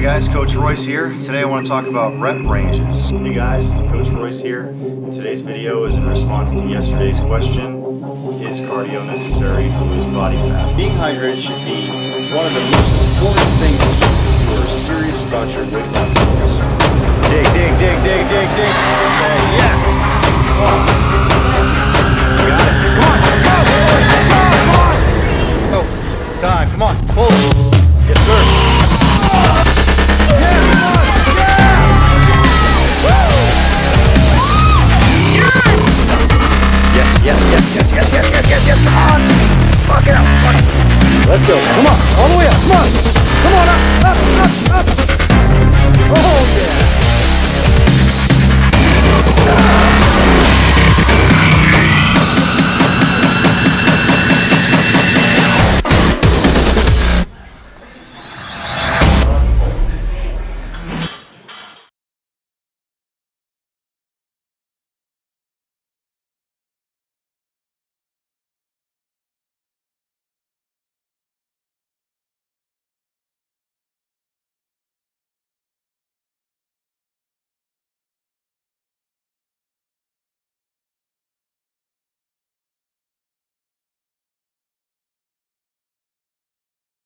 guys, Coach Royce here. Today I want to talk about rep ranges. Hey guys, Coach Royce here. Today's video is in response to yesterday's question, is cardio necessary to lose body fat? Being hydrated should be one of the most important things to you if you are serious about your weight loss. Let's go. Come on. All the way up. Come on. Come on up. Up, up, up.